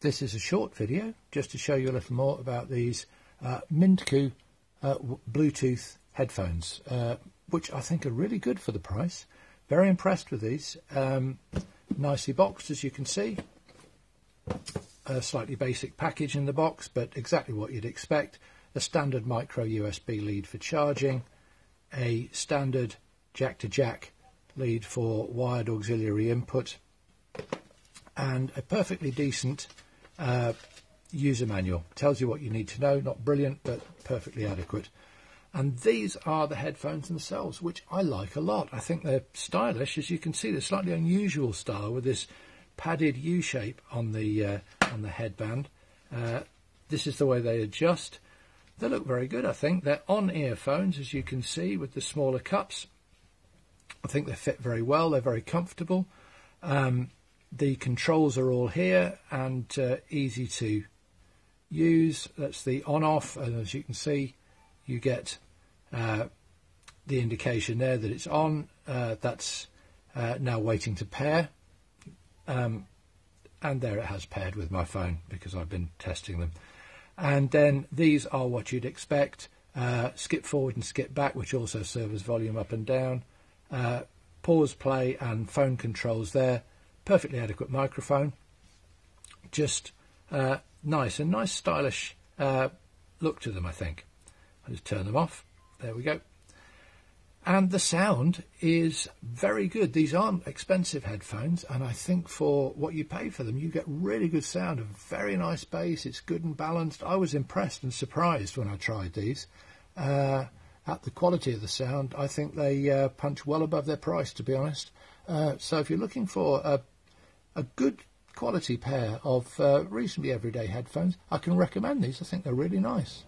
this is a short video just to show you a little more about these uh, Mindkoo uh, Bluetooth headphones, uh, which I think are really good for the price. Very impressed with these. Um, nicely boxed, as you can see. A slightly basic package in the box, but exactly what you'd expect. A standard micro USB lead for charging, a standard jack to jack lead for wired auxiliary input, and a perfectly decent uh, user manual. Tells you what you need to know. Not brilliant, but perfectly adequate. And these are the headphones themselves, which I like a lot. I think they're stylish, as you can see. They're slightly unusual style with this padded U shape on the uh, on the headband. Uh, this is the way they adjust. They look very good, I think. They're on earphones, as you can see, with the smaller cups. I think they fit very well. They're very comfortable. Um, the controls are all here and uh, easy to use. That's the on-off, and as you can see, you get uh, the indication there that it's on. Uh, that's uh, now waiting to pair. Um, and there it has paired with my phone because I've been testing them. And then these are what you'd expect. Uh, skip forward and skip back, which also serve as volume up and down. Uh, pause, play, and phone controls there. Perfectly adequate microphone. Just uh, nice and nice stylish uh, look to them, I think. I'll just turn them off. There we go. And the sound is very good. These aren't expensive headphones, and I think for what you pay for them, you get really good sound, a very nice bass. It's good and balanced. I was impressed and surprised when I tried these uh, at the quality of the sound. I think they uh, punch well above their price, to be honest. Uh, so if you're looking for a, a good quality pair of uh, reasonably everyday headphones, I can recommend these. I think they're really nice.